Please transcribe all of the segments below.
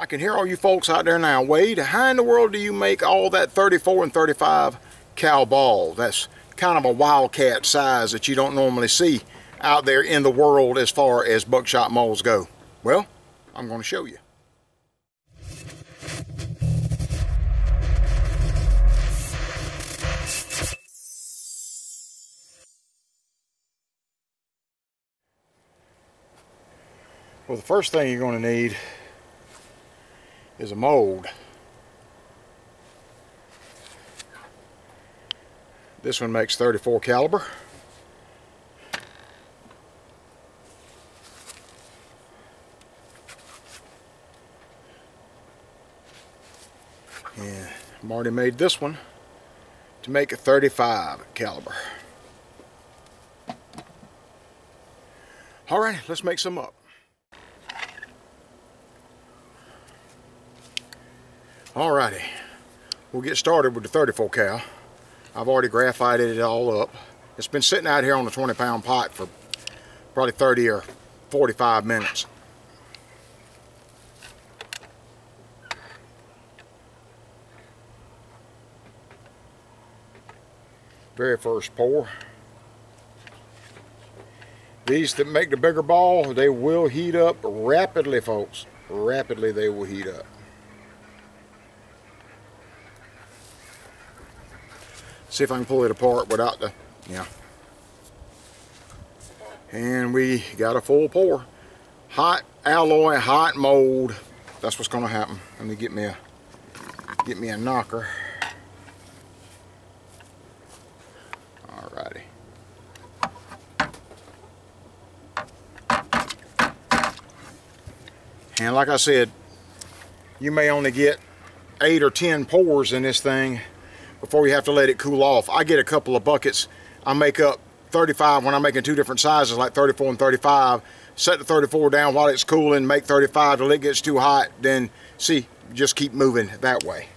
I can hear all you folks out there now. Wade, how in the world do you make all that 34 and 35 cal ball? That's kind of a wildcat size that you don't normally see out there in the world as far as buckshot molds go. Well, I'm going to show you. Well, the first thing you're going to need is a mold. This one makes 34 caliber. And I've already made this one to make a 35 caliber. All right, let's make some up. Alrighty, we'll get started with the 34 cal. I've already graphited it all up. It's been sitting out here on the 20 pound pot for probably 30 or 45 minutes. Very first pour. These that make the bigger ball, they will heat up rapidly, folks. Rapidly they will heat up. See if I can pull it apart without the, yeah. And we got a full pour. Hot alloy, hot mold. That's what's gonna happen. Let me get me a, get me a knocker. Alrighty. And like I said, you may only get eight or 10 pours in this thing before you have to let it cool off. I get a couple of buckets. I make up 35 when I'm making two different sizes like 34 and 35. Set the 34 down while it's cooling, make 35 till it gets too hot, then see, just keep moving that way.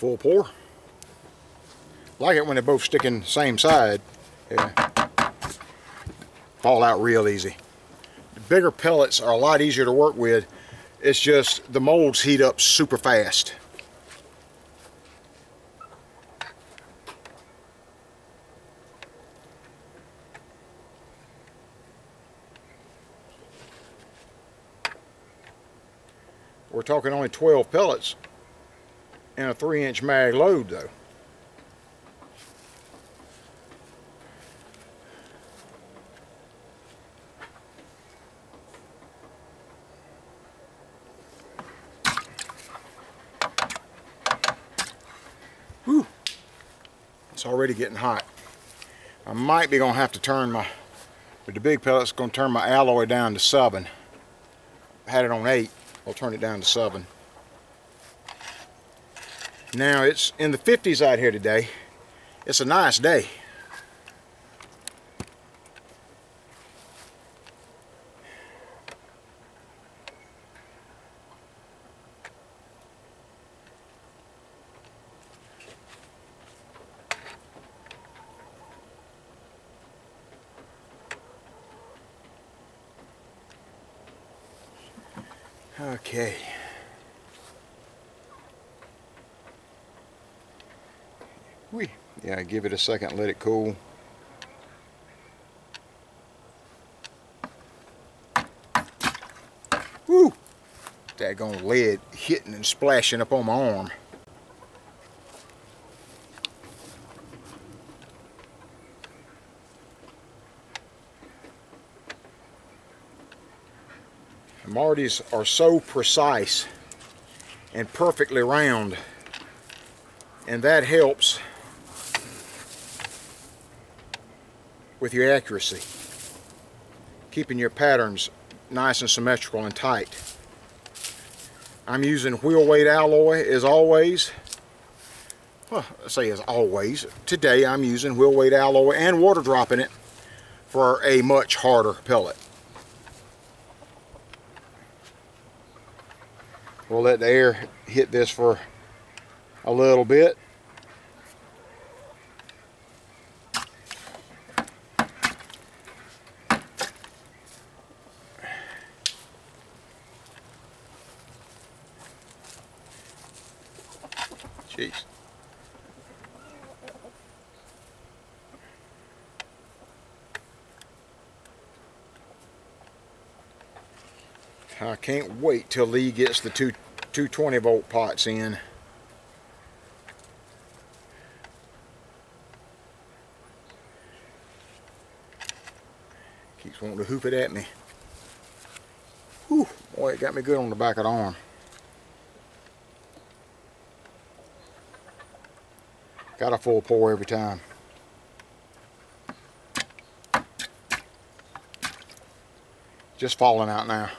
Full pour. Like it when they're both sticking same side. Yeah. Fall out real easy. The bigger pellets are a lot easier to work with. It's just the molds heat up super fast. We're talking only 12 pellets in a three inch mag load though. Whew. It's already getting hot. I might be gonna have to turn my, with the big pellets, gonna turn my alloy down to seven. I had it on eight, I'll turn it down to seven. Now it's in the 50s out here today. It's a nice day. Okay. Yeah, give it a second, let it cool. Woo! Daggone lead hitting and splashing up on my arm. The Marties are so precise and perfectly round and that helps with your accuracy, keeping your patterns nice and symmetrical and tight. I'm using wheel weight alloy as always. Well, I say as always. Today I'm using wheel weight alloy and water dropping it for a much harder pellet. We'll let the air hit this for a little bit. Wait till Lee gets the two 220 volt pots in. Keeps wanting to hoop it at me. Whew, boy, it got me good on the back of the arm. Got a full pour every time. Just falling out now.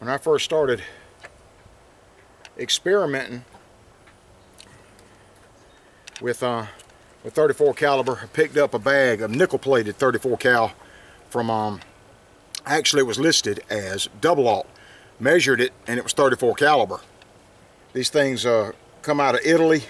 When I first started experimenting with uh, with 34 caliber, I picked up a bag of nickel plated 34 cal from um, actually it was listed as double aught. Measured it and it was 34 caliber. These things uh, come out of Italy,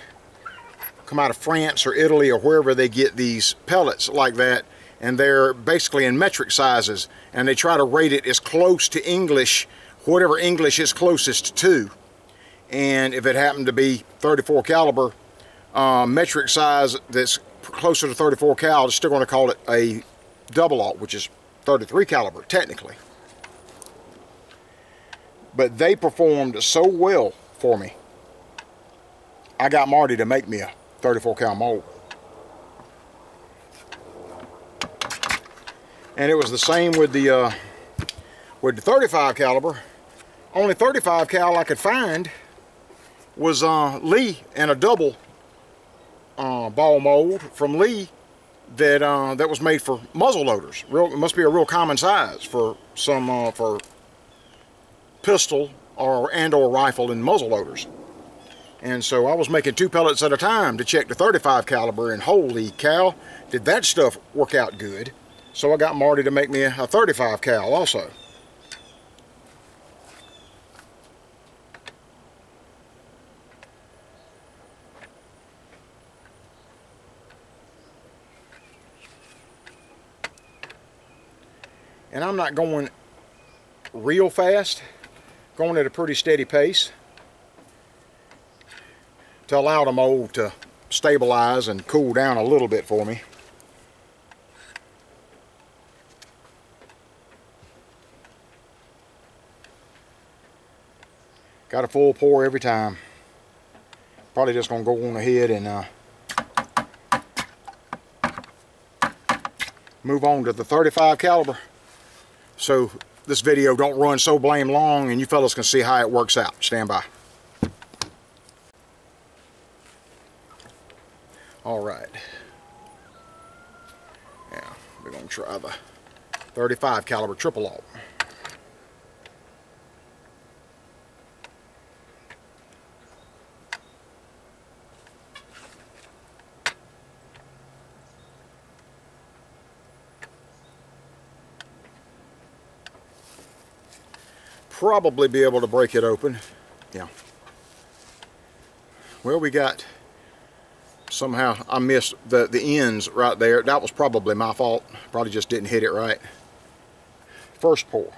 come out of France or Italy or wherever they get these pellets like that and they're basically in metric sizes and they try to rate it as close to English whatever English is closest to. And if it happened to be 34 caliber uh, metric size that's closer to 34 cal, it's still going to call it a double aught, which is 33 caliber technically. But they performed so well for me. I got Marty to make me a 34 cal mold. And it was the same with the uh, with the 35 caliber only 35 cal I could find was uh, Lee and a double uh, ball mold from Lee that uh, that was made for muzzle loaders. Real, it must be a real common size for some uh, for pistol or and or rifle and muzzle loaders. And so I was making two pellets at a time to check the 35 caliber and holy cow, did that stuff work out good. So I got Marty to make me a 35 cal also. And I'm not going real fast going at a pretty steady pace to allow the mold to stabilize and cool down a little bit for me. Got a full pour every time. Probably just gonna go on ahead and uh, move on to the 35 caliber so this video don't run so blame long and you fellas can see how it works out. Stand by. All right. Now we're gonna try the 35 caliber triple aught. Probably be able to break it open. Yeah. Well, we got, somehow I missed the, the ends right there. That was probably my fault. Probably just didn't hit it right. First pour.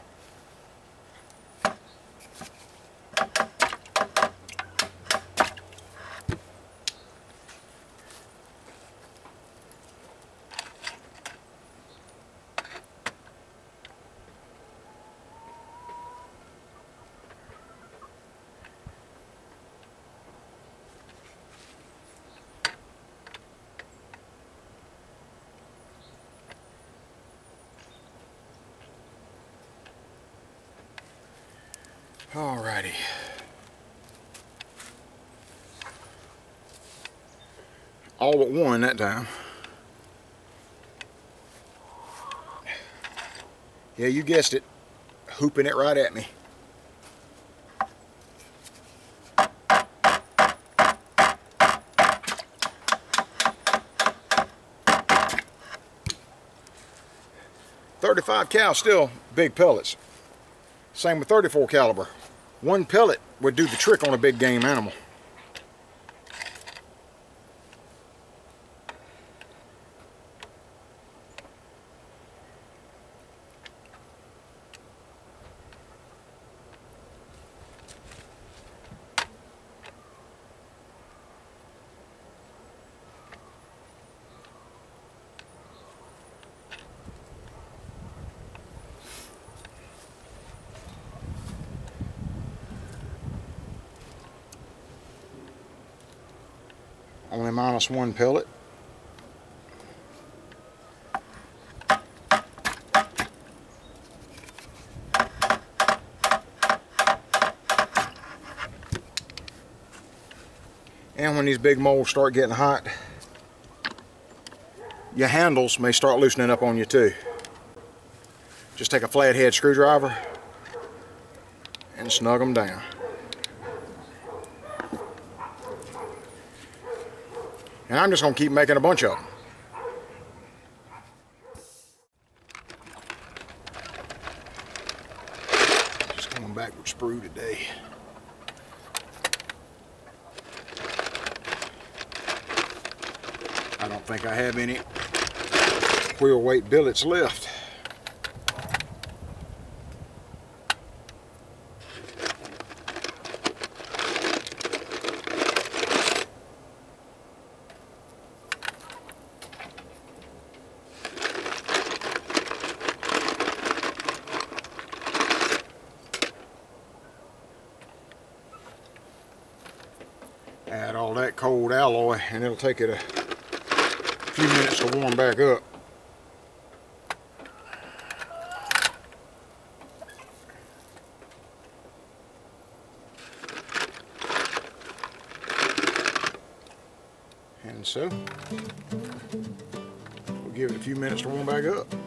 Alrighty. All but one that time. Yeah, you guessed it. Hooping it right at me. Thirty-five cal still big pellets. Same with 34 caliber. One pellet would do the trick on a big game animal. Only minus one pellet. And when these big molds start getting hot, your handles may start loosening up on you too. Just take a flathead screwdriver and snug them down. And I'm just going to keep making a bunch of them. Just going back with sprue today. I don't think I have any wheel weight billets left. add all cold alloy and it'll take it a few minutes to warm back up. And so, we'll give it a few minutes to warm back up.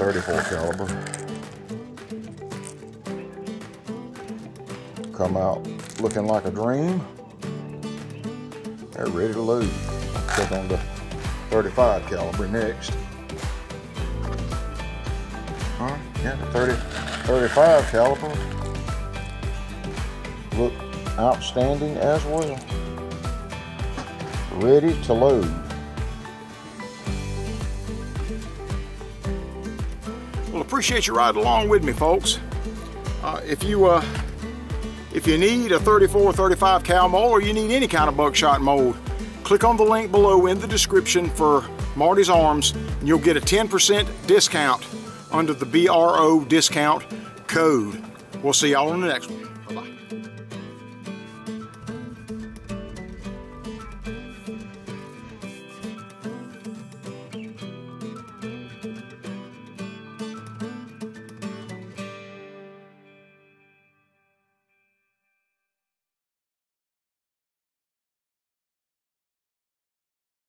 34 caliber. Come out looking like a dream. They're ready to load. Click on the 35 caliber next. Huh? Yeah, the 30, 35 caliber look outstanding as well. Ready to load. Appreciate you riding along with me, folks. Uh, if you uh, if you need a 34 35 cal mold or you need any kind of buckshot mold, click on the link below in the description for Marty's Arms and you'll get a 10% discount under the BRO discount code. We'll see y'all on the next one.